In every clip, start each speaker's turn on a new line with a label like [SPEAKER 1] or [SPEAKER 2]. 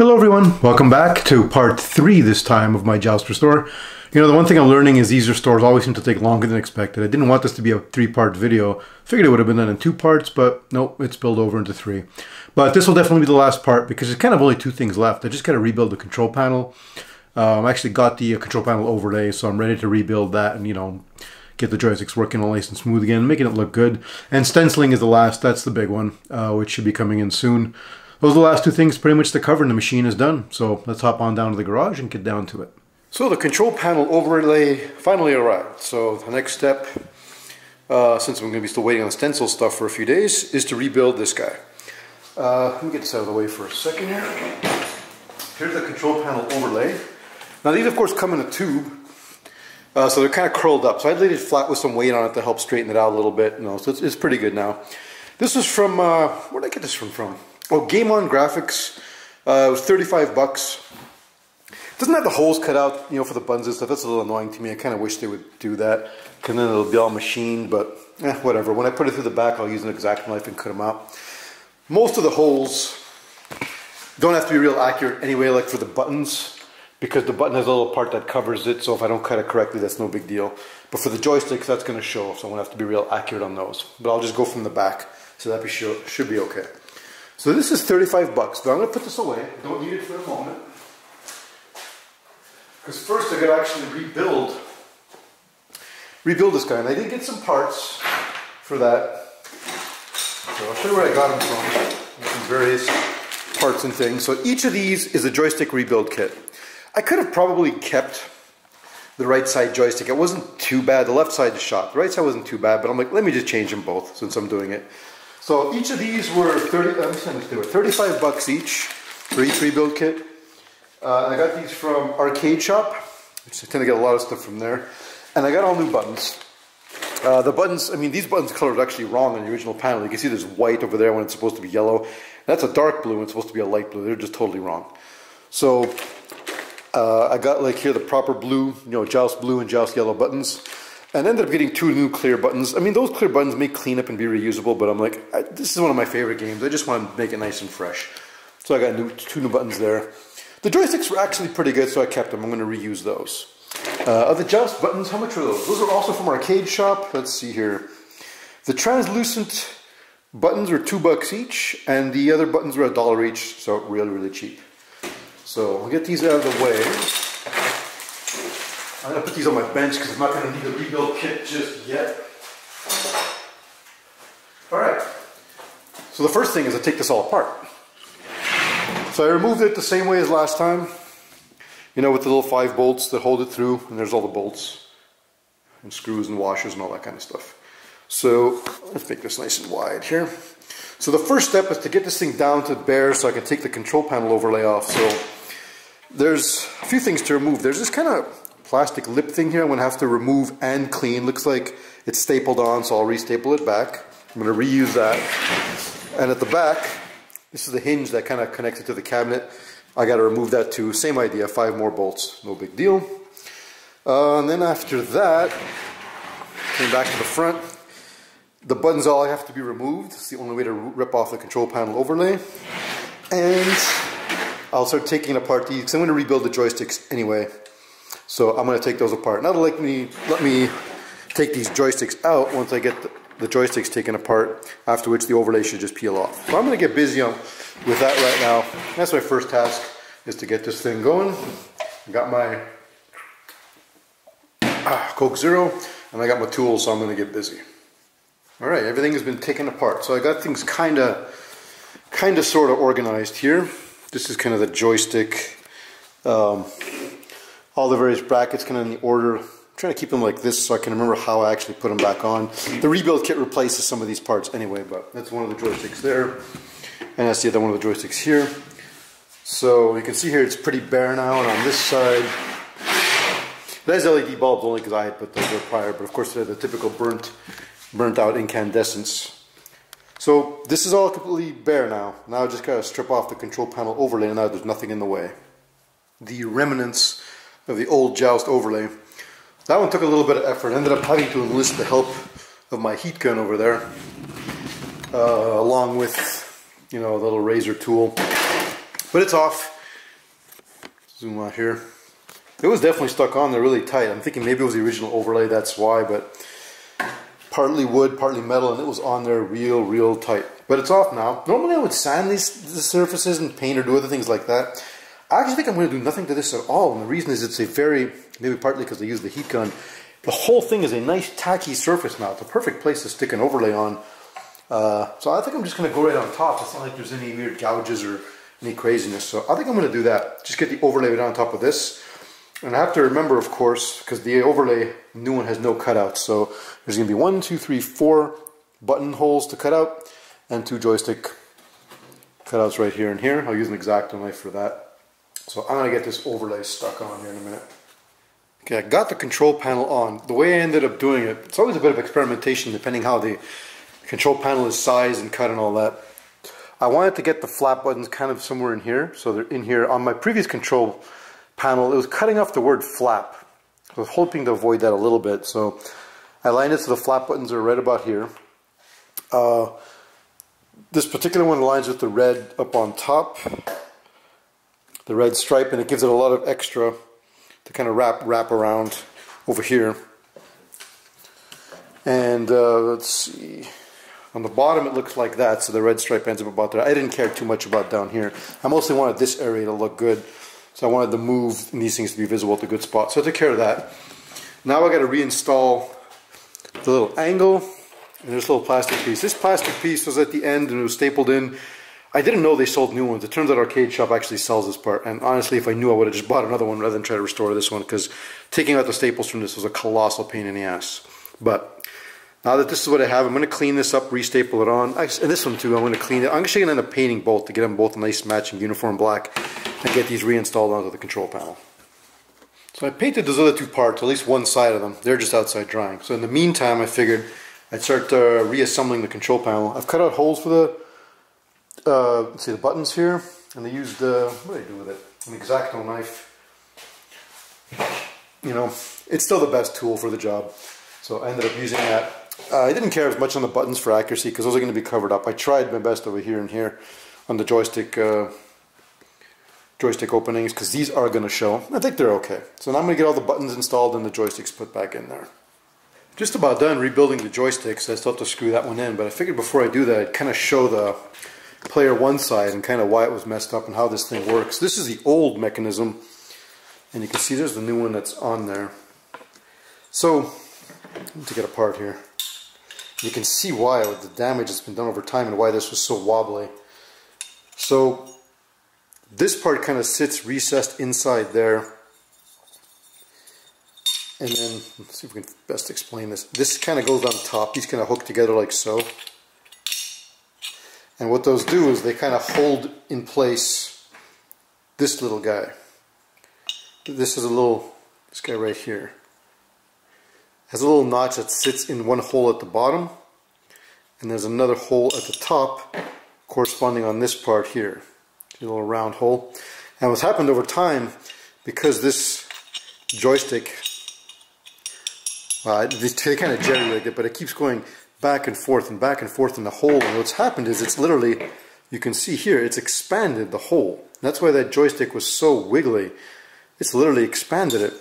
[SPEAKER 1] Hello everyone, welcome back to part 3 this time of my Joust Restore. You know, the one thing I'm learning is these restores always seem to take longer than expected. I didn't want this to be a three-part video. Figured it would have been done in two parts, but nope, it's spilled over into three. But this will definitely be the last part because there's kind of only two things left. I just got to rebuild the control panel. Um, I actually got the uh, control panel overlay, so I'm ready to rebuild that and, you know, get the joysticks working all nice and smooth again, making it look good. And stenciling is the last, that's the big one, uh, which should be coming in soon those are the last two things pretty much to cover and the machine is done. So let's hop on down to the garage and get down to it. So the control panel overlay finally arrived. So the next step, uh, since I'm going to be still waiting on the stencil stuff for a few days, is to rebuild this guy. Uh, let me get this out of the way for a second here. Here's the control panel overlay. Now these of course come in a tube, uh, so they're kind of curled up. So I laid it flat with some weight on it to help straighten it out a little bit. You know, so it's, it's pretty good now. This is from, uh, where did I get this from? from? Oh, Game On Graphics. Uh, was 35 bucks. Doesn't have the holes cut out, you know, for the buttons and stuff. That's a little annoying to me. I kind of wish they would do that. Because then it'll be all machined, but eh, whatever. When I put it through the back, I'll use an X-Acto knife and cut them out. Most of the holes don't have to be real accurate anyway, like for the buttons, because the button has a little part that covers it, so if I don't cut it correctly, that's no big deal. But for the joysticks, that's going to show, so I'm going to have to be real accurate on those. But I'll just go from the back, so that should be okay. So this is 35 bucks, but I'm to put this away. Don't need it for the moment. Because first I got to actually rebuild rebuild this guy. And I did get some parts for that. So I'll show you where I got them from. Some various parts and things. So each of these is a joystick rebuild kit. I could have probably kept the right side joystick. It wasn't too bad. The left side is shot. The right side wasn't too bad, but I'm like, let me just change them both since I'm doing it. So each of these were 30, let me send this to 35 bucks each for each rebuild kit. Uh, I got these from Arcade Shop, which I tend to get a lot of stuff from there. And I got all new buttons. Uh, the buttons, I mean, these buttons color is actually wrong on the original panel. You can see there's white over there when it's supposed to be yellow. That's a dark blue and it's supposed to be a light blue. They're just totally wrong. So uh, I got like here the proper blue, you know, Joust blue and Joust yellow buttons and ended up getting two new clear buttons. I mean, those clear buttons may clean up and be reusable, but I'm like, I, this is one of my favorite games. I just want to make it nice and fresh. So I got new, two new buttons there. The joysticks were actually pretty good, so I kept them. I'm going to reuse those. Uh, the Joust buttons, how much are those? Those are also from Arcade Shop. Let's see here. The translucent buttons were two bucks each, and the other buttons were a dollar each, so really, really cheap. So I'll get these out of the way. I'm going to put these on my bench because I'm not going to need a rebuild kit just yet. Alright, so the first thing is to take this all apart. So I removed it the same way as last time. You know, with the little five bolts that hold it through, and there's all the bolts and screws and washers and all that kind of stuff. So let's make this nice and wide here. So the first step is to get this thing down to bare so I can take the control panel overlay off. So there's a few things to remove. There's this kind of plastic lip thing here I'm going to have to remove and clean. Looks like it's stapled on, so I'll restaple it back. I'm going to reuse that. And at the back, this is the hinge that kind of connects it to the cabinet. I got to remove that too. Same idea, five more bolts, no big deal. Uh, and then after that, came back to the front. The buttons all have to be removed. It's the only way to rip off the control panel overlay. And I'll start taking apart these because I'm going to rebuild the joysticks anyway. So I'm going to take those apart. Now to let me, let me take these joysticks out once I get the, the joysticks taken apart, after which the overlay should just peel off. So I'm going to get busy on, with that right now. That's my first task, is to get this thing going. I got my ah, Coke Zero, and I got my tools, so I'm going to get busy. All right, everything has been taken apart. So I got things kind of, kind of sort of organized here. This is kind of the joystick um, all the various brackets kind of in the order. I'm trying to keep them like this so I can remember how I actually put them back on. The rebuild kit replaces some of these parts anyway, but that's one of the joysticks there. And that's the other one of the joysticks here. So you can see here it's pretty bare now, and on this side, has LED bulbs only because I had put those there prior, but of course they're the typical burnt, burnt out incandescents. So this is all completely bare now. Now I just gotta strip off the control panel overlay and now there's nothing in the way. The remnants of the old Joust overlay. That one took a little bit of effort. I ended up having to enlist the help of my heat gun over there, uh, along with, you know, the little razor tool. But it's off. Zoom out here. It was definitely stuck on there really tight. I'm thinking maybe it was the original overlay, that's why, but partly wood, partly metal, and it was on there real, real tight. But it's off now. Normally I would sand these the surfaces and paint or do other things like that. I actually think I'm going to do nothing to this at all, and the reason is it's a very, maybe partly because I use the heat gun, the whole thing is a nice tacky surface now. It's a perfect place to stick an overlay on. Uh, so I think I'm just going to go right on top. It's not like there's any weird gouges or any craziness. So I think I'm going to do that. Just get the overlay right on top of this. And I have to remember, of course, because the overlay new one has no cutouts. So there's going to be one, two, three, four button holes to cut out and two joystick cutouts right here and here. I'll use an X-Acto knife for that. So I'm to get this overlay stuck on here in a minute. Okay, I got the control panel on. The way I ended up doing it, it's always a bit of experimentation depending how the control panel is sized and cut and all that. I wanted to get the flap buttons kind of somewhere in here. So they're in here. On my previous control panel, it was cutting off the word flap. I was hoping to avoid that a little bit. So I lined it so the flap buttons are right about here. Uh, this particular one aligns with the red up on top, the red stripe, and it gives it a lot of extra to kind of wrap wrap around over here. And uh, let's see, on the bottom it looks like that, so the red stripe ends up about there. I didn't care too much about down here. I mostly wanted this area to look good, so I wanted the move and these things to be visible at the good spot. So I took care of that. Now I got to reinstall the little angle and this little plastic piece. This plastic piece was at the end and it was stapled in. I didn't know they sold new ones. It turns out Arcade Shop actually sells this part. And honestly, if I knew, I would have just bought another one rather than try to restore this one because taking out the staples from this was a colossal pain in the ass. But now that this is what I have, I'm going to clean this up, restaple it on. And this one too, I'm going to clean it. I'm actually going to end up painting both to get them both nice matching uniform black and get these reinstalled onto the control panel. So I painted those other two parts, at least one side of them. They're just outside drying. So in the meantime, I figured I'd start uh, reassembling the control panel. I've cut out holes for the, uh, let's see, the buttons here. And they used, uh, what did I do with it? An X-Acto knife. You know, it's still the best tool for the job. So I ended up using that uh, I didn't care as much on the buttons for accuracy because those are going to be covered up. I tried my best over here and here on the joystick uh, joystick openings because these are going to show. I think they're okay. So now I'm going to get all the buttons installed and the joysticks put back in there. Just about done rebuilding the joysticks. I still have to screw that one in, but I figured before I do that I'd kind of show the player one side and kind of why it was messed up and how this thing works. This is the old mechanism and you can see there's the new one that's on there. So, to get apart here. You can see why the damage that's been done over time and why this was so wobbly. So this part kind of sits recessed inside there. And then, let's see if we can best explain this. This kind of goes on top. These kind of hook together like so. And what those do is they kind of hold in place this little guy. This is a little, this guy right here. Has a little notch that sits in one hole at the bottom and there's another hole at the top corresponding on this part here. A little round hole. And what's happened over time because this joystick uh, they kind of jerry-rigged it but it keeps going back and forth and back and forth in the hole and what's happened is it's literally you can see here it's expanded the hole that's why that joystick was so wiggly it's literally expanded it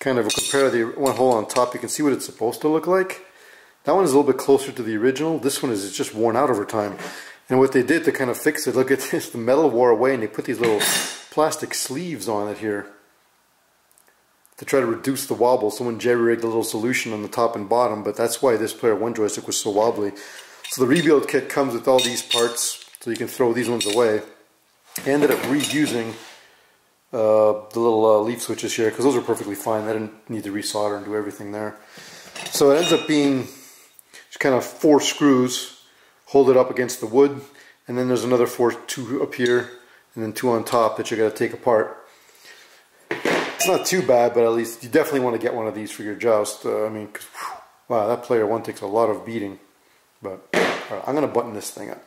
[SPEAKER 1] kind of compare the one hole on top, you can see what it's supposed to look like. That one is a little bit closer to the original. This one is just worn out over time. And what they did to kind of fix it, look at this, the metal wore away and they put these little plastic sleeves on it here to try to reduce the wobble. Someone jerry-rigged a little solution on the top and bottom, but that's why this Player 1 joystick was so wobbly. So the rebuild kit comes with all these parts, so you can throw these ones away. I ended up reusing uh, the little uh, leaf switches here because those are perfectly fine. I didn't need to resolder and do everything there. So it ends up being just kind of four screws, hold it up against the wood, and then there's another four, two up here, and then two on top that you got to take apart. Not too bad, but at least you definitely want to get one of these for your joust. Uh, I mean, wow, that player one takes a lot of beating. But right, I'm going to button this thing up.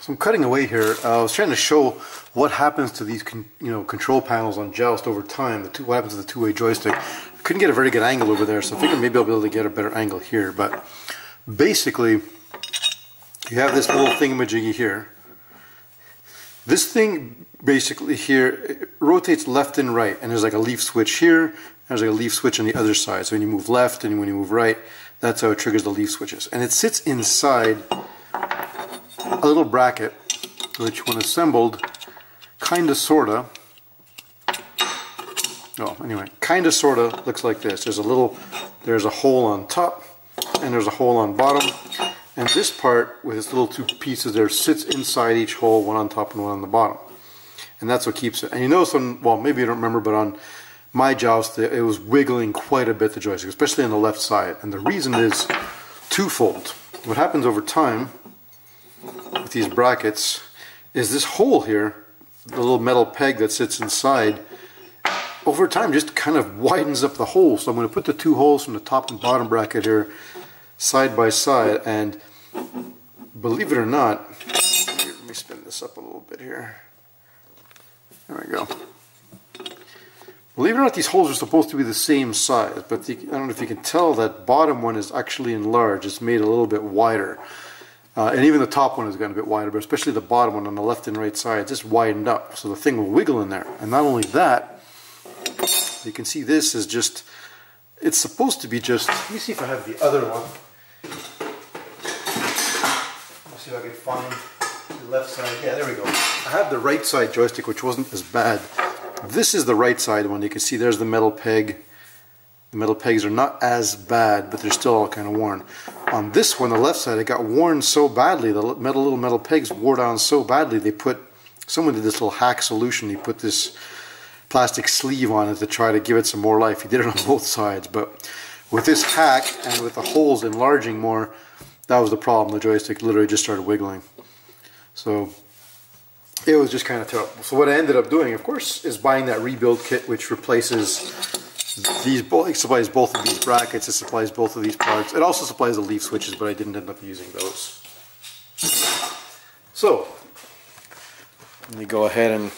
[SPEAKER 1] So I'm cutting away here. Uh, I was trying to show what happens to these, you know, control panels on Joust over time. The two, what happens to the two-way joystick? I couldn't get a very good angle over there, so I figured maybe I'll be able to get a better angle here. But basically, you have this little thingamajiggy here. This thing basically here, it rotates left and right, and there's like a leaf switch here, there's like a leaf switch on the other side. So when you move left and when you move right, that's how it triggers the leaf switches. And it sits inside a little bracket, which when assembled, kinda sorta, oh, anyway, kinda sorta looks like this. There's a little, there's a hole on top, and there's a hole on bottom, and this part, with its little two pieces there, sits inside each hole, one on top and one on the bottom. And that's what keeps it. And you notice on, well, maybe you don't remember, but on my joust, it was wiggling quite a bit, the joystick, especially on the left side. And the reason is twofold. What happens over time with these brackets is this hole here, the little metal peg that sits inside, over time just kind of widens up the hole. So I'm going to put the two holes from the top and bottom bracket here side by side and believe it or not, let me spin this up a little bit here. There we go. Believe it or not, these holes are supposed to be the same size, but the, I don't know if you can tell that bottom one is actually enlarged. It's made a little bit wider. Uh, and even the top one has gotten a bit wider, but especially the bottom one on the left and right side, just widened up. So the thing will wiggle in there. And not only that, you can see this is just, it's supposed to be just, let me see if I have the other one Let's see if I can find left side. Yeah, there we go. I have the right side joystick, which wasn't as bad. This is the right side one. You can see there's the metal peg. The metal pegs are not as bad, but they're still all kind of worn. On this one, the left side, it got worn so badly. The metal little metal pegs wore down so badly. They put someone did this little hack solution. He put this plastic sleeve on it to try to give it some more life. He did it on both sides, but with this hack and with the holes enlarging more, that was the problem. The joystick literally just started wiggling. So it was just kind of terrible. So what I ended up doing, of course, is buying that rebuild kit, which replaces these. It supplies both of these brackets. It supplies both of these parts. It also supplies the leaf switches, but I didn't end up using those. So let me go ahead and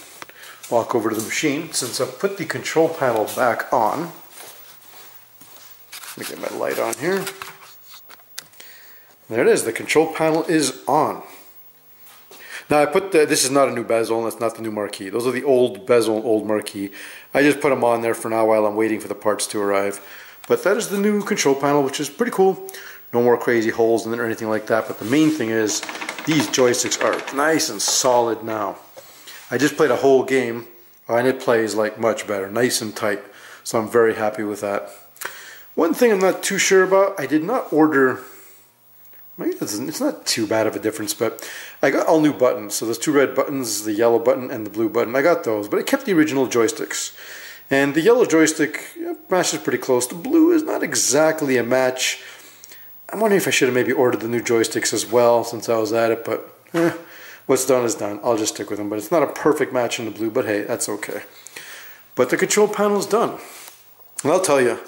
[SPEAKER 1] walk over to the machine. Since I've put the control panel back on, let me get my light on here. There it is, the control panel is on. Now I put the, this is not a new bezel, that's not the new marquee. Those are the old bezel, old marquee. I just put them on there for now while I'm waiting for the parts to arrive. But that is the new control panel, which is pretty cool. No more crazy holes in it or anything like that. But the main thing is, these joysticks are nice and solid now. I just played a whole game, and it plays like much better, nice and tight. So I'm very happy with that. One thing I'm not too sure about, I did not order it's not too bad of a difference, but I got all new buttons. So there's two red buttons, the yellow button and the blue button. I got those, but I kept the original joysticks. And the yellow joystick matches pretty close. The blue is not exactly a match. I'm wondering if I should have maybe ordered the new joysticks as well since I was at it, but eh, what's done is done. I'll just stick with them. But it's not a perfect match in the blue, but hey, that's okay. But the control panel is done. And I'll tell you,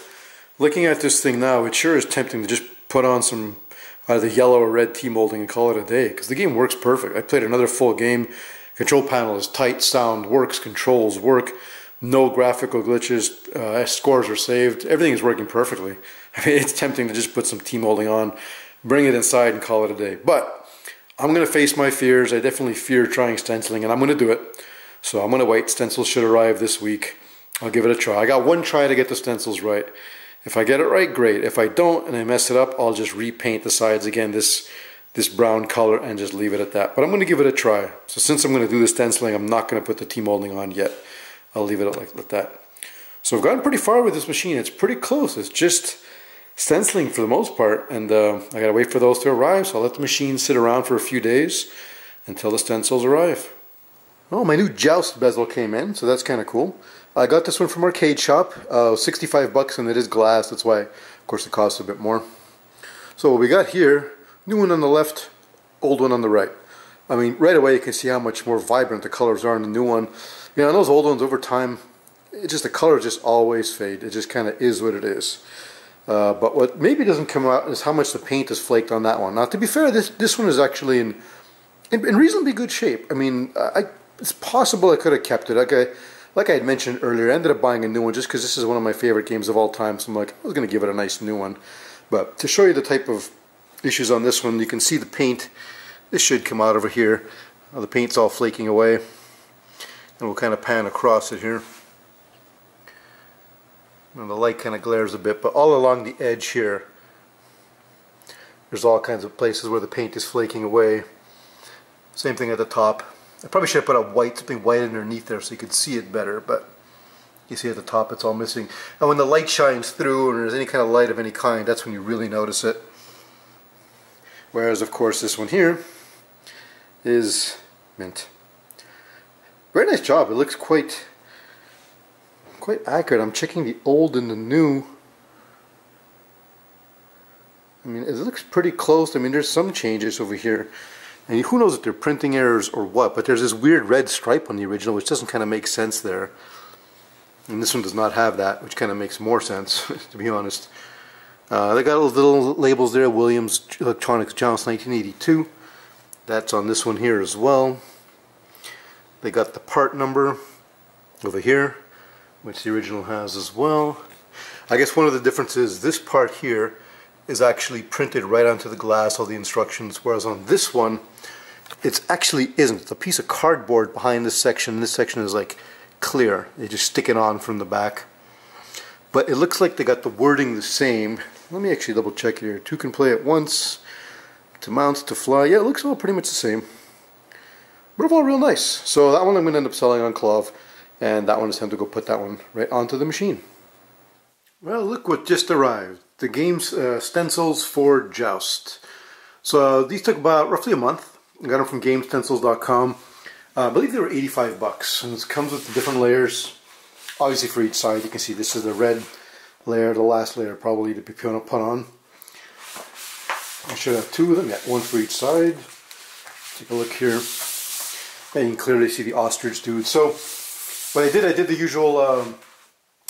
[SPEAKER 1] looking at this thing now, it sure is tempting to just put on some either yellow or red T-molding and call it a day because the game works perfect. I played another full game. Control panel is tight, sound works, controls work, no graphical glitches, uh, scores are saved. Everything is working perfectly. I mean, it's tempting to just put some T-molding on, bring it inside and call it a day. But I'm going to face my fears. I definitely fear trying stenciling and I'm going to do it. So I'm going to wait. Stencils should arrive this week. I'll give it a try. I got one try to get the stencils right. If I get it right, great. If I don't and I mess it up, I'll just repaint the sides again this this brown color and just leave it at that. But I'm going to give it a try. So since I'm going to do the stenciling, I'm not going to put the T-molding on yet. I'll leave it like, like that. So I've gotten pretty far with this machine. It's pretty close. It's just stenciling for the most part. And uh, I got to wait for those to arrive. So I'll let the machine sit around for a few days until the stencils arrive. Oh, my new joust bezel came in, so that's kind of cool. I got this one from Arcade Shop, uh, 65 bucks, and it is glass. That's why, of course, it costs a bit more. So what we got here, new one on the left, old one on the right. I mean, right away you can see how much more vibrant the colors are in the new one. You know, those old ones over time, it just the colors just always fade. It just kind of is what it is. Uh, but what maybe doesn't come out is how much the paint is flaked on that one. Now, to be fair, this this one is actually in in, in reasonably good shape. I mean, I, it's possible I could have kept it. Like like I had mentioned earlier, I ended up buying a new one just because this is one of my favorite games of all time. So I'm like, I was going to give it a nice new one. But to show you the type of issues on this one, you can see the paint. This should come out over here. Oh, the paint's all flaking away. And we'll kind of pan across it here. And the light kind of glares a bit, but all along the edge here, there's all kinds of places where the paint is flaking away. Same thing at the top. I probably should have put a white, something white underneath there so you could see it better, but you see at the top it's all missing. And when the light shines through and there's any kind of light of any kind, that's when you really notice it. Whereas, of course, this one here is mint. Very nice job. It looks quite quite accurate. I'm checking the old and the new. I mean, it looks pretty close. I mean, there's some changes over here. And who knows if they're printing errors or what, but there's this weird red stripe on the original, which doesn't kind of make sense there. And this one does not have that, which kind of makes more sense, to be honest. Uh, they got little labels there, Williams Electronics Joust 1982. That's on this one here as well. They got the part number over here, which the original has as well. I guess one of the differences, this part here is actually printed right onto the glass, all the instructions, whereas on this one, it actually isn't. It's a piece of cardboard behind this section. This section is like clear. They just stick it on from the back. But it looks like they got the wording the same. Let me actually double check here. Two can play at once. To mount, to fly. Yeah, it looks all pretty much the same. But all real nice. So that one I'm going to end up selling on KLOV. And that one is time to go put that one right onto the machine. Well, look what just arrived. The game's uh, stencils for Joust. So these took about roughly a month. Got them from GameStencils.com. Uh, I believe they were 85 bucks. And it comes with different layers. Obviously for each side, you can see this is the red layer, the last layer probably to be put on. I should have two of them, yeah, one for each side. Take a look here. And you can clearly see the ostrich dude. So what I did, I did the usual, um,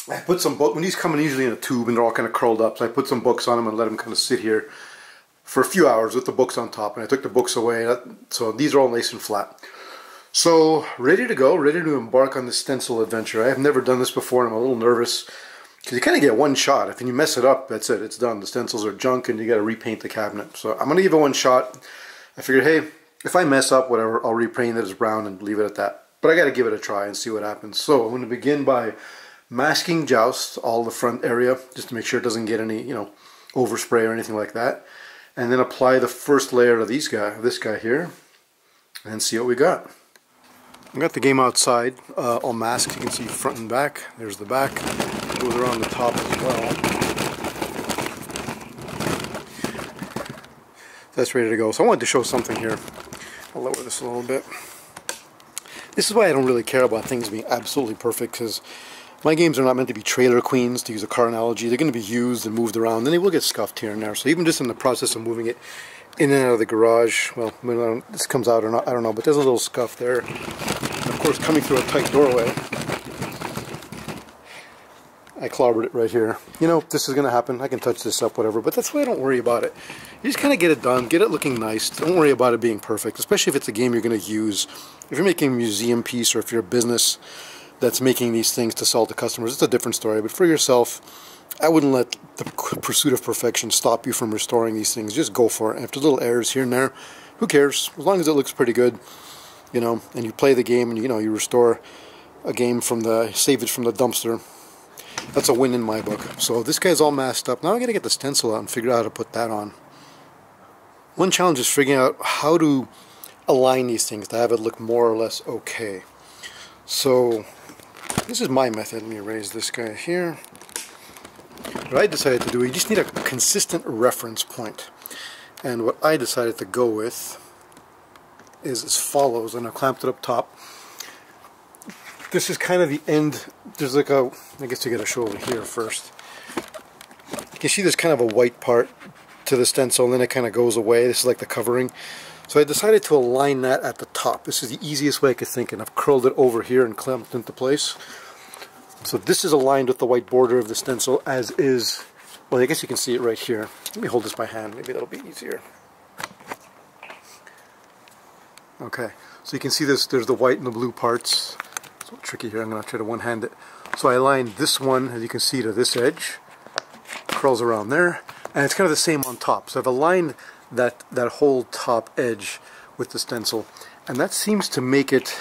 [SPEAKER 1] I put some books, when these come in usually in a tube and they're all kind of curled up, so I put some books on them and let them kind of sit here for a few hours with the books on top. And I took the books away, so these are all nice and flat. So, ready to go, ready to embark on this stencil adventure. I have never done this before and I'm a little nervous because you kind of get one shot. If you mess it up, that's it, it's done. The stencils are junk and you got to repaint the cabinet. So I'm going to give it one shot. I figured, hey, if I mess up, whatever, I'll repaint it as brown and leave it at that. But I got to give it a try and see what happens. So I'm going to begin by masking Joust, all the front area, just to make sure it doesn't get any, you know, overspray or anything like that. And then apply the first layer of these guy, this guy here, and see what we got. I got the game outside, uh, all masked. You can see front and back. There's the back. Goes around the top as well. That's ready to go. So I wanted to show something here. I'll lower this a little bit. This is why I don't really care about things being absolutely perfect because my games are not meant to be trailer queens, to use a car analogy. They're going to be used and moved around, and they will get scuffed here and there. So even just in the process of moving it in and out of the garage, well, this comes out or not, I don't know, but there's a little scuff there Of course, coming through a tight doorway, I clobbered it right here. You know, this is going to happen. I can touch this up, whatever, but that's why I don't worry about it. You just kind of get it done, get it looking nice. Don't worry about it being perfect, especially if it's a game you're going to use. If you're making a museum piece or if you're a business that's making these things to sell to customers, it's a different story. But for yourself, I wouldn't let the pursuit of perfection stop you from restoring these things. Just go for it. After little errors here and there, who cares? As long as it looks pretty good you know, and you play the game and you know you restore a game from the save it from the dumpster. That's a win in my book. So this guy's all masked up. Now I gotta get the stencil out and figure out how to put that on. One challenge is figuring out how to align these things to have it look more or less okay. So this is my method. Let me raise this guy here. What I decided to do, you just need a consistent reference point. And what I decided to go with is as follows, and I clamped it up top. This is kind of the end. There's like a, I guess you got to show over here first. You can see there's kind of a white part to the stencil, and then it kind of goes away. This is like the covering. So I decided to align that at the top. This is the easiest way I could think, and I've curled it over here and clamped into place. So this is aligned with the white border of the stencil, as is, well, I guess you can see it right here. Let me hold this by hand, maybe that'll be easier. Okay, so you can see this, there's the white and the blue parts. It's a little tricky here, I'm to try to one-hand it. So I aligned this one, as you can see, to this edge. Curls around there. And it's kind of the same on top. So I've aligned that, that whole top edge with the stencil. And that seems to make it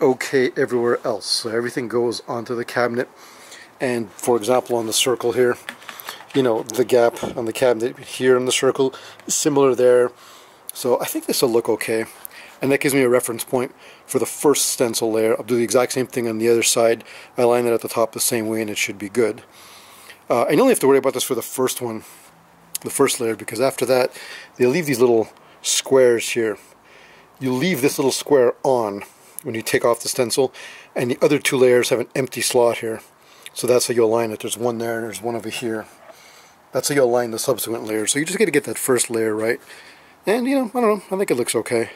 [SPEAKER 1] okay everywhere else. So everything goes onto the cabinet. And for example, on the circle here, you know, the gap on the cabinet here in the circle similar there. So I think this will look okay. And that gives me a reference point for the first stencil layer. I'll do the exact same thing on the other side. I line it at the top the same way and it should be good. Uh, I only have to worry about this for the first one, the first layer, because after that, they leave these little squares here. You leave this little square on when you take off the stencil, and the other two layers have an empty slot here. So that's how you align it. There's one there and there's one over here. That's how you align the subsequent layers. So you just got to get that first layer right. And, you know, I don't know, I think it looks okay.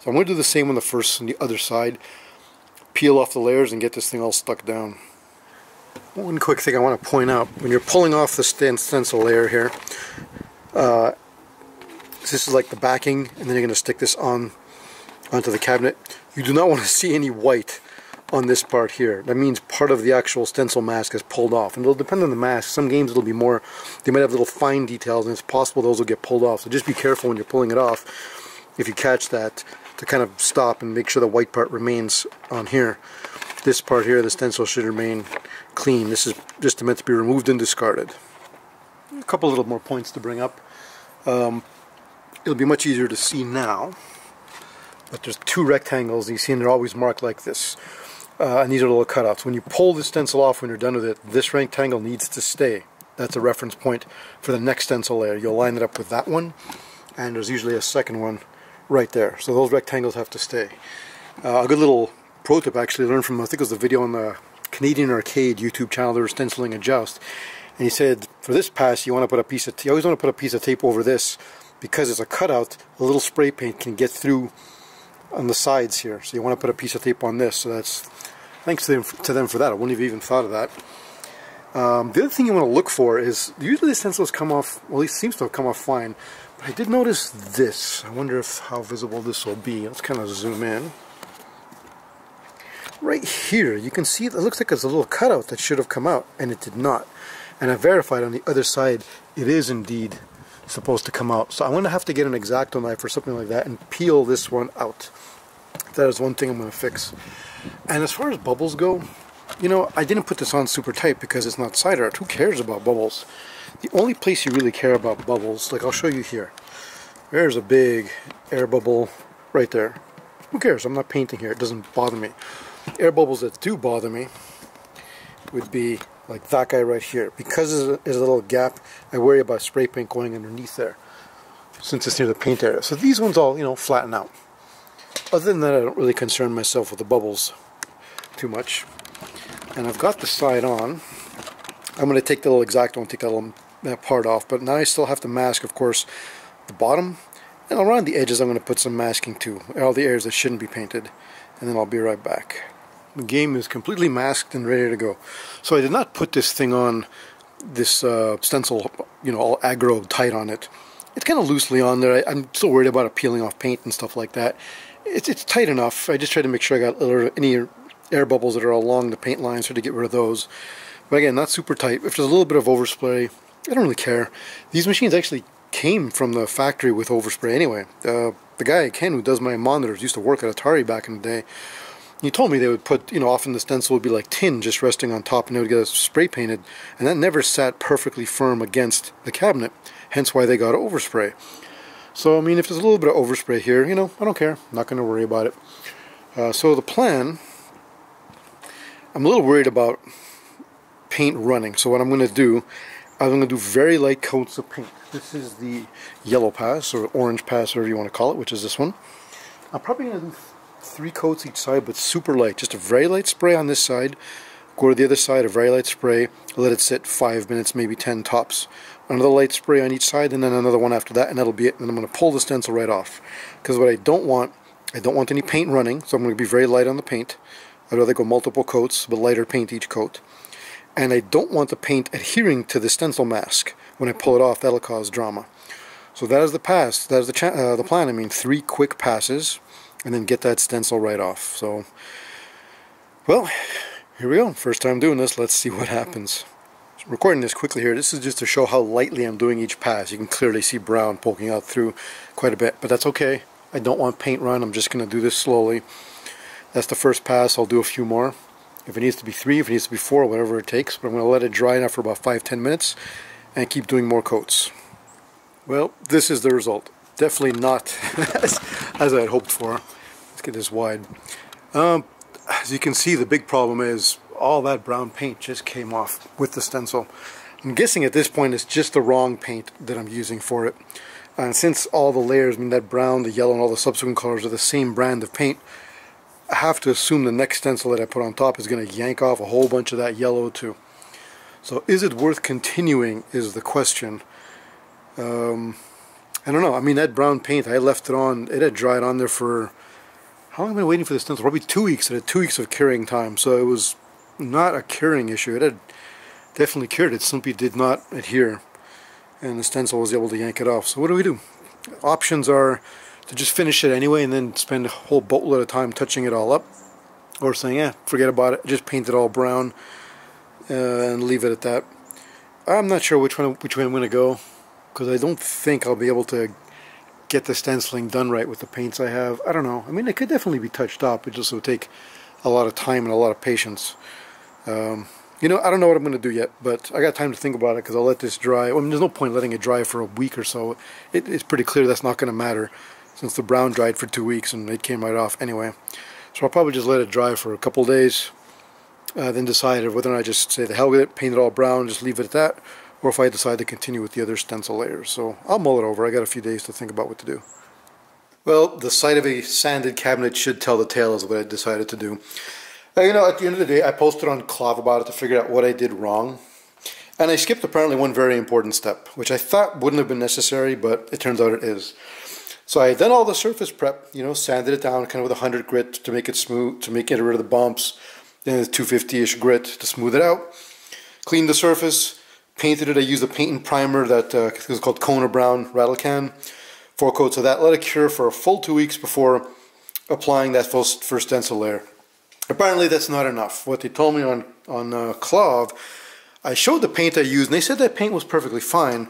[SPEAKER 1] So I'm going to do the same on the first and the other side. Peel off the layers and get this thing all stuck down. One quick thing I want to point out, when you're pulling off the stencil layer here, uh, this is like the backing, and then you're going to stick this on onto the cabinet. You do not want to see any white on this part here. That means part of the actual stencil mask is pulled off. And it'll depend on the mask. Some games it'll be more, they might have little fine details and it's possible those will get pulled off. So just be careful when you're pulling it off if you catch that to kind of stop and make sure the white part remains on here. This part here, the stencil should remain clean. This is just meant to be removed and discarded. A couple little more points to bring up. Um, it'll be much easier to see now. But there's two rectangles, you see, and they're always marked like this. Uh, and these are little cutouts. When you pull the stencil off when you're done with it, this rectangle needs to stay. That's a reference point for the next stencil layer. You'll line it up with that one, and there's usually a second one right there. So those rectangles have to stay. Uh, a good little pro tip actually learned from, I think it was the video on the Canadian Arcade YouTube channel, they were stenciling a joust. And he said, for this pass, you want to put a piece of, you always want to put a piece of tape over this because it's a cutout, a little spray paint can get through on the sides here. So you want to put a piece of tape on this. So that's, thanks to them, to them for that. I wouldn't have even thought of that. Um, the other thing you want to look for is, usually the stencils come off, well it seems to have come off fine, but I did notice this. I wonder if how visible this will be. Let's kind of zoom in. Right here, you can see it looks like there's a little cutout that should have come out, and it did not. And I verified on the other side, it is indeed supposed to come out. So I'm to have to get an X-Acto knife or something like that and peel this one out. That is one thing I'm to fix. And as far as bubbles go, you know, I didn't put this on super tight because it's not side art. Who cares about bubbles? The only place you really care about bubbles, like I'll show you here. There's a big air bubble right there. Who cares? I'm not painting here. It doesn't bother me. Air bubbles that do bother me would be like that guy right here. Because there's a little gap, I worry about spray paint going underneath there since it's near the paint area. So these ones all, you know, flatten out. Other than that, I don't really concern myself with the bubbles too much. And I've got the side on. I'm going to take the little X-Acto and take that little that part off. But now I still have to mask, of course, the bottom. And around the edges, I'm going to put some masking too. All the areas that shouldn't be painted. And then I'll be right back. The game is completely masked and ready to go. So I did not put this thing on this uh, stencil, you know, all aggro tight on it. It's kind of loosely on there. I, am still worried about it peeling off paint and stuff like that. It's, it's tight enough. I just tried to make sure I got any air bubbles that are along the paint lines so to get rid of those. But again, not super tight. If there's a little bit of overspray, I don't really care. These machines actually came from the factory with overspray anyway. Uh, the guy, Ken, who does my monitors, used to work at Atari back in the day. He told me they would put, you know, often the stencil would be like tin just resting on top and they would get spray painted. And that never sat perfectly firm against the cabinet, hence why they got overspray. So, I mean, if there's a little bit of overspray here, you know, I don't care. I'm not going to worry about it. Uh, so the plan, I'm a little worried about paint running. So what I'm going to do, I'm going to do very light coats of paint. This is the yellow pass, or orange pass, whatever you want to call it, which is this one. I'm probably going to three coats each side, but super light. Just a very light spray on this side. Go to the other side, a very light spray. Let it sit five minutes, maybe ten tops. Another light spray on each side, and then another one after that, and that'll be it. And I'm going to pull the stencil right off. Because what I don't want, I don't want any paint running, so I'm going to be very light on the paint. I'd rather go multiple coats, but lighter paint each coat. And I don't want the paint adhering to the stencil mask. When I pull it off, that'll cause drama. So that is the pass. That is the, uh, the plan. I mean, three quick passes and then get that stencil right off. So, well, here we go. First time doing this. Let's see what happens. recording this quickly here. This is just to show how lightly I'm doing each pass. You can clearly see brown poking out through quite a bit, but that's okay. I don't want paint run. I'm just going to do this slowly. That's the first pass. I'll do a few more. If it needs to be three, if it needs to be four, whatever it takes. But I'm going to let it dry now for about five, ten minutes and keep doing more coats. Well, this is the result. Definitely not as, I had hoped for. Let's get this wide. Um, as you can see, the big problem is all that brown paint just came off with the stencil. I'm guessing at this point it's just the wrong paint that I'm using for it. And since all the layers, I mean that brown, the yellow, and all the subsequent colors are the same brand of paint, I have to assume the next stencil that I put on top is going to yank off a whole bunch of that yellow too. So is it worth continuing is the question. Um, I don't know. I mean, that brown paint, I left it on, it had dried on there for, how long have I been waiting for this stencil? Probably two weeks. It had two weeks of curing time. So it was not a curing issue. It had definitely cured. It simply did not adhere. And the stencil was able to yank it off. So what do we do? Options are to just finish it anyway and then spend a whole boatload of time touching it all up or saying yeah forget about it just paint it all brown uh, and leave it at that I'm not sure which one which way I'm gonna go because I don't think I'll be able to get the stenciling done right with the paints I have. I don't know. I mean it could definitely be touched up. It just would take a lot of time and a lot of patience. Um, you know I don't know what I'm gonna do yet but I got time to think about it because I'll let this dry. I mean there's no point letting it dry for a week or so. It, it's pretty clear that's not gonna matter since the brown dried for two weeks and it came right off anyway. So I'll probably just let it dry for a couple days, uh, then decide whether or not I just say the hell with it, paint it all brown, just leave it at that, or if I decide to continue with the other stencil layers. So I'll mull it over. I got a few days to think about what to do. Well, the sight of a sanded cabinet should tell the tale is what I decided to do. Uh, you know, at the end of the day, I posted on KLOV about it to figure out what I did wrong. And I skipped apparently one very important step, which I thought wouldn't have been necessary, but it turns out it is. So I done all the surface prep, you know, sanded it down kind of with a 100 grit to make it smooth, to make it rid of the bumps, then 250-ish grit to smooth it out. Cleaned the surface, painted it. I used a paint and primer that uh, is called Kona Brown Rattle Can. Four coats of that. Let it cure for a full two weeks before applying that first, first stencil layer. Apparently that's not enough. What they told me on, on uh, KLOV, I showed the paint I used and they said that paint was perfectly fine,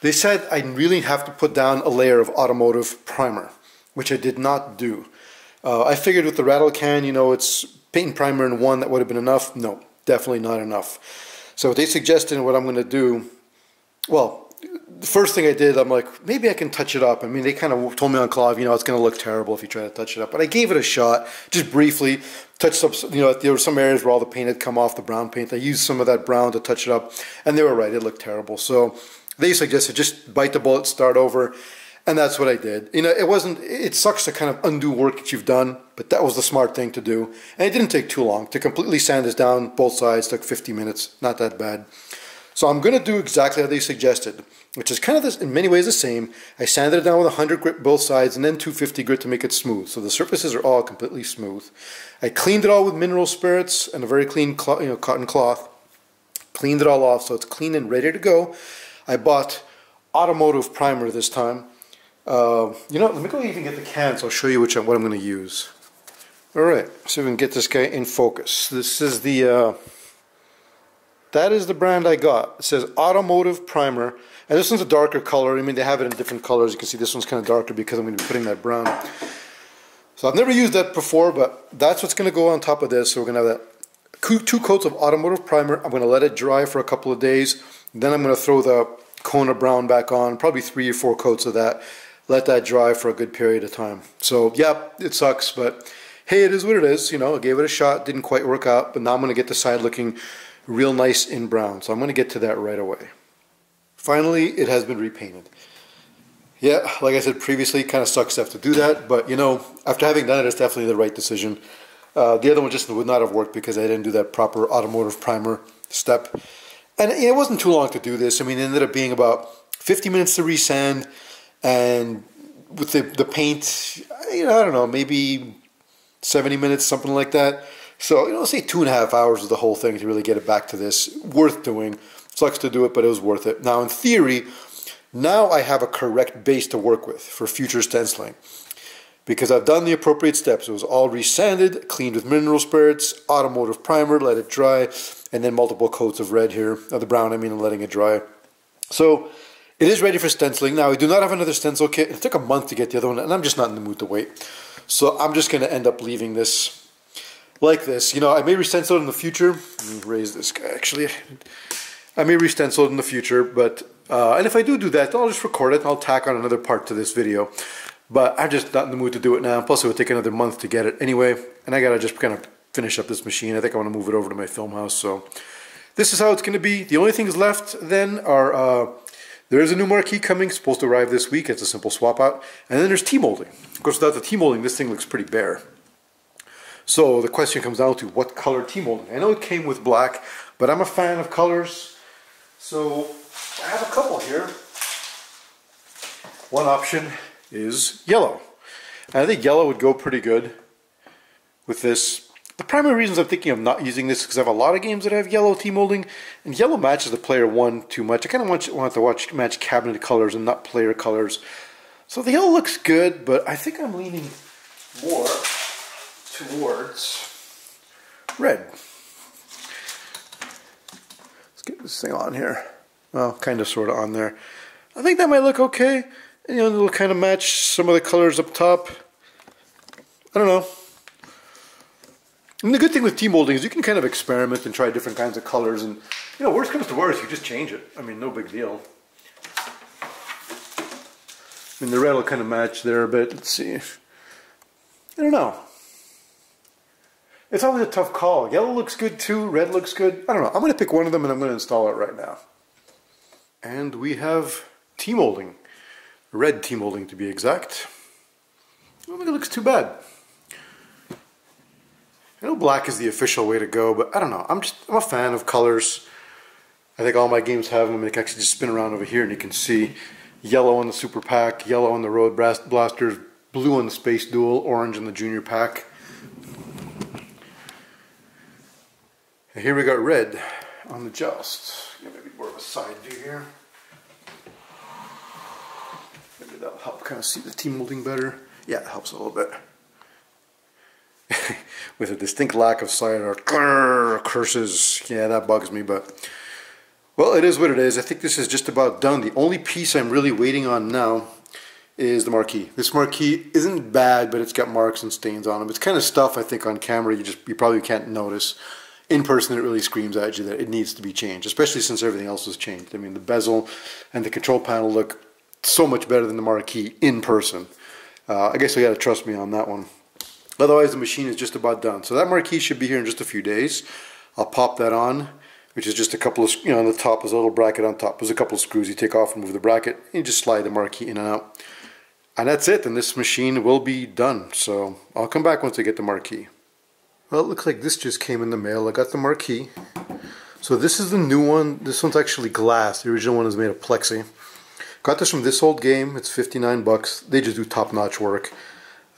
[SPEAKER 1] they said I really have to put down a layer of automotive primer, which I did not do. Uh, I figured with the rattle can, you know, it's paint and primer in one, that would have been enough. No, definitely not enough. So they suggested what I'm going to do, well, the first thing I did, I'm like, maybe I can touch it up. I mean, they kind of told me on KLOV, you know, it's going to look terrible if you try to touch it up. But I gave it a shot, just briefly, touched up, you know, there were some areas where all the paint had come off, the brown paint. I used some of that brown to touch it up, and they were right, it looked terrible. So they suggested just bite the bullet, start over, and that's what I did. You know, it wasn't. It sucks to kind of undo work that you've done, but that was the smart thing to do, and it didn't take too long to completely sand this down. Both sides took 50 minutes, not that bad. So I'm going to do exactly how they suggested, which is kind of this, in many ways the same. I sanded it down with 100 grit both sides and then 250 grit to make it smooth. So the surfaces are all completely smooth. I cleaned it all with mineral spirits and a very clean you know, cotton cloth. Cleaned it all off so it's clean and ready to go. I bought automotive primer this time. Uh, you know, let me go even get the cans. I'll show you which what I'm going to use. All right, so we can get this guy in focus. This is the, uh, that is the brand I got. It says automotive primer. And this one's a darker color. I mean, they have it in different colors. You can see this one's kind of darker because I'm going to be putting that brown. So I've never used that before, but that's what's going to go on top of this. So we're going to have that two coats of automotive primer. I'm going to let it dry for a couple of days. Then I'm going to throw the Kona Brown back on, probably three or four coats of that. Let that dry for a good period of time. So, yeah, it sucks, but hey, it is what it is. You know, I gave it a shot, didn't quite work out, but now I'm going to get the side looking real nice in brown. So I'm going to get to that right away. Finally, it has been repainted. Yeah, like I said previously, kind of sucks to have to do that, but you know, after having done it, it's definitely the right decision. Uh, the other one just would not have worked because I didn't do that proper automotive primer step. And it wasn't too long to do this. I mean, it ended up being about 50 minutes to resand, and with the, the paint, you know, I don't know, maybe 70 minutes, something like that. So, you know, say two and a half hours of the whole thing to really get it back to this. Worth doing. Sucks to do it, but it was worth it. Now, in theory, now I have a correct base to work with for future stenciling. Because I've done the appropriate steps. It was all resanded, cleaned with mineral spirits, automotive primer, let it dry, and then multiple coats of red here, of the brown I mean, and letting it dry. So it is ready for stenciling. Now I do not have another stencil kit. It took a month to get the other one, and I'm just not in the mood to wait. So I'm just going to end up leaving this like this. You know, I may re-stencil it in the future. Raise this guy, actually. I may re-stencil it in the future, but, uh, and if I do do that, I'll just record it. I'll tack on another part to this video. But I'm just not in the mood to do it now. Plus, it would take another month to get it anyway. And I gotta just kind of finish up this machine. I think I want to move it over to my film house. So this is how it's going to be. The only things left then are uh, there is a new marquee coming, supposed to arrive this week. It's a simple swap out. And then there's T-molding. Of course, without the T-molding, this thing looks pretty bare. So the question comes down to what color T-molding. I know it came with black, but I'm a fan of colors. So I have a couple here. One option is yellow. And I think yellow would go pretty good with this. The primary reasons I'm thinking of not using this is because I have a lot of games that have yellow T-molding, and yellow matches the player one too much. I kind of want, want to watch match cabinet colors and not player colors. So the yellow looks good, but I think I'm leaning more towards red. Let's get this thing on here. Well, kind of sort of on there. I think that might look okay. You know, it'll kind of match some of the colors up top. I don't know. And the good thing with T-molding is you can kind of experiment and try different kinds of colors and, you know, worst comes to worst, you just change it. I mean, no big deal. I mean, the red will kind of match there a bit. Let's see. I don't know. It's always a tough call. Yellow looks good too. Red looks good. I don't know. I'm going to pick one of them and I'm going to install it right now. And we have T-molding. Red T-molding to be exact. I don't think it looks too bad. I know black is the official way to go, but I don't know. I'm just I'm a fan of colors. I think all my games have them. I can actually just spin around over here and you can see yellow on the Super Pac, yellow on the RoadBlasters, blue on the Space Duel, orange on the Junior Pac. And here we got red on the Joust. Maybe more of a side view here. Maybe that'll help kind of see the T-molding better. Yeah, it helps a little bit. With a distinct lack of sight or curses. Yeah, that bugs me, but... Well, it is what it is. I think this is just about done. The only piece I'm really waiting on now is the marquee. This marquee isn't bad, but it's got marks and stains on them. It's kind of stuff I think on camera you just you probably can't notice. In person, it really screams at you that it needs to be changed, especially since everything else has changed. I mean, the bezel and the control panel look so much better than the marquee in person. Uh, I guess you got to trust me on that one. Otherwise, the machine is just about done. So that marquee should be here in just a few days. I'll pop that on which is just a couple of, you know, on the top is a little bracket on top. There's a couple of screws you take off and move the bracket. And you just slide the marquee in and out. And that's it. And this machine will be done. So I'll come back once I get the marquee. Well, it looks like this just came in the mail. I got the marquee. So this is the new one. This one's actually glass. The original one is made of plexi. Got this from This Old Game. It's 59 bucks. They just do top-notch work.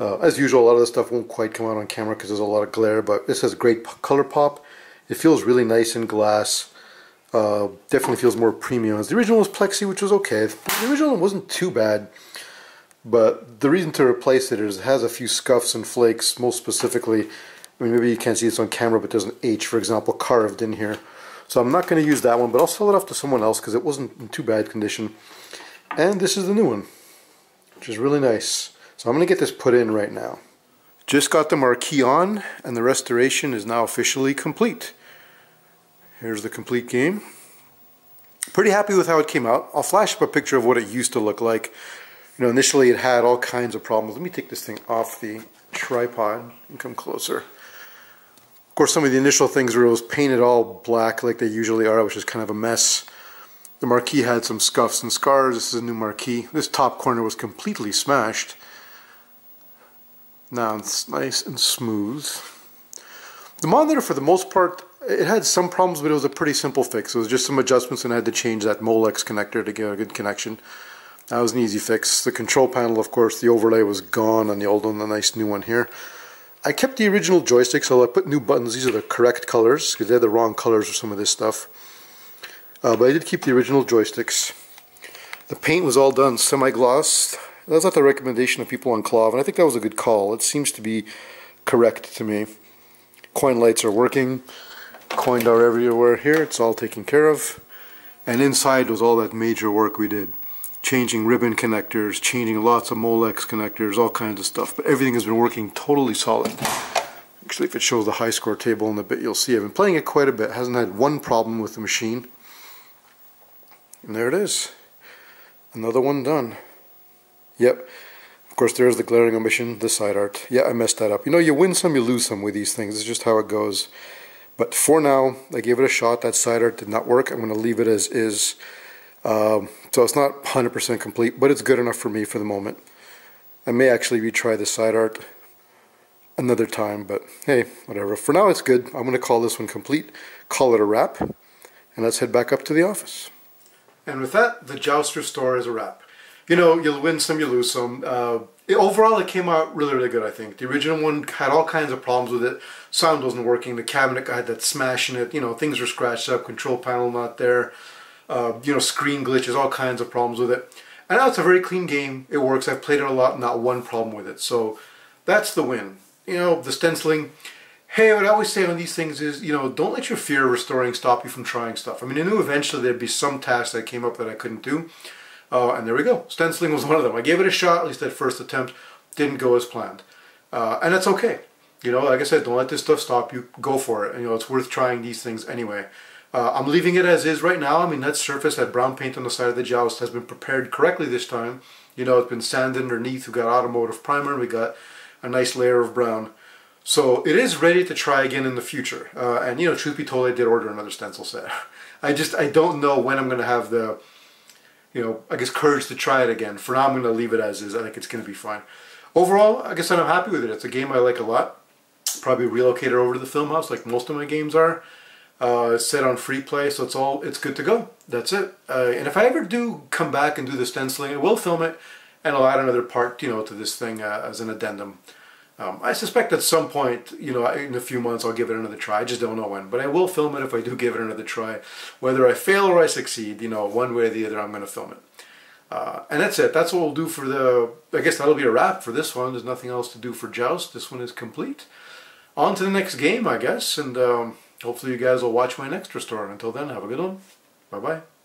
[SPEAKER 1] Uh, as usual, a lot of this stuff won't quite come out on camera because there's a lot of glare, but this has great color pop. It feels really nice in glass. Uh, definitely feels more premium. The original was plexi, which was okay. The original wasn't too bad, but the reason to replace it is it has a few scuffs and flakes, most specifically, I mean, maybe you can't see this on camera, but there's an H, for example, carved in here. So I'm not going to use that one, but I'll sell it off to someone else because it wasn't in too bad condition. And this is the new one, which is really nice. So I'm going to get this put in right now. Just got the marquee on, and the restoration is now officially complete. Here's the complete game. Pretty happy with how it came out. I'll flash up a picture of what it used to look like. You know, initially it had all kinds of problems. Let me take this thing off the tripod and come closer. Of course, some of the initial things were it was painted all black like they usually are, which is kind of a mess. The marquee had some scuffs and scars. This is a new marquee. This top corner was completely smashed. Now it's nice and smooth. The monitor, for the most part, it had some problems, but it was a pretty simple fix. It was just some adjustments and I had to change that Molex connector to get a good connection. That was an easy fix. The control panel, of course, the overlay was gone on the old one, the nice new one here. I kept the original joystick, so I put new buttons. These are the correct colors, because they're the wrong colors for some of this stuff. Uh, but I did keep the original joysticks. The paint was all done semi-gloss. That's not the recommendation of people on KLOV, and I think that was a good call. It seems to be correct to me. Coin lights are working coined are everywhere here it's all taken care of and inside was all that major work we did changing ribbon connectors changing lots of Molex connectors all kinds of stuff but everything has been working totally solid Actually, if it shows the high score table in a bit, you'll see I've been playing it quite a bit. Hasn't had one problem with the machine. And there it is. Another one done. Yep. Of course, there's the glaring omission, the side art. Yeah, I messed that up. You know, you win some, you lose some with these things. It's just how it goes. But for now, I gave it a shot. That side art did not work. I'm going to leave it as is. Um, so it's not 100% complete, but it's good enough for me for the moment. I may actually retry the side art another time, but hey, whatever. For now, it's good. I'm going to call this one complete, call it a wrap, and let's head back up to the office. And with that, the Joust restore is a wrap. You know, you'll win some, you lose some. Uh, it, overall, it came out really, really good, I think. The original one had all kinds of problems with it. Sound wasn't working. The cabinet had that smash in it. You know, things were scratched up. Control panel not there. Uh, you know, screen glitches, all kinds of problems with it. And now it's a very clean game. It works. I've played it a lot, not one problem with it. So that's the win. You know, the stenciling hey, what I always say on these things is, you know, don't let your fear of restoring stop you from trying stuff. I mean, I knew eventually there'd be some tasks that came up that I couldn't do. Uh, and there we go. Stenciling was one of them. I gave it a shot, at least that first attempt. Didn't go as planned. Uh, and that's okay. You know, like I said, don't let this stuff stop you. Go for it. And, you know, it's worth trying these things anyway. Uh, I'm leaving it as is right now. I mean, that surface, that brown paint on the side of the joust has been prepared correctly this time. You know, it's been sanded underneath. We've got automotive primer. We got a nice layer of brown. So it is ready to try again in the future. Uh, and you know, truth be told, I did order another stencil set. I just, I don't know when I'm going to have the, you know, I guess courage to try it again. For now, I'm going to leave it as is. I think it's going to be fine. Overall, I guess I'm happy with it. It's a game I like a lot. Probably relocate it over to the film house like most of my games are. Uh, it's set on free play, so it's all it's good to go. That's it. Uh, and if I ever do come back and do the stenciling, I will film it, and I'll add another part, you know, to this thing uh, as an addendum. Um, I suspect at some point, you know, in a few months I'll give it another try. I just don't know when. But I will film it if I do give it another try. Whether I fail or I succeed, you know, one way or the other, I'm going to film it. Uh, and that's it. That's what we'll do for the... I guess that'll be a wrap for this one. There's nothing else to do for Joust. This one is complete. On to the next game, I guess. And um, hopefully you guys will watch my next restore. Until then, have a good one. Bye-bye.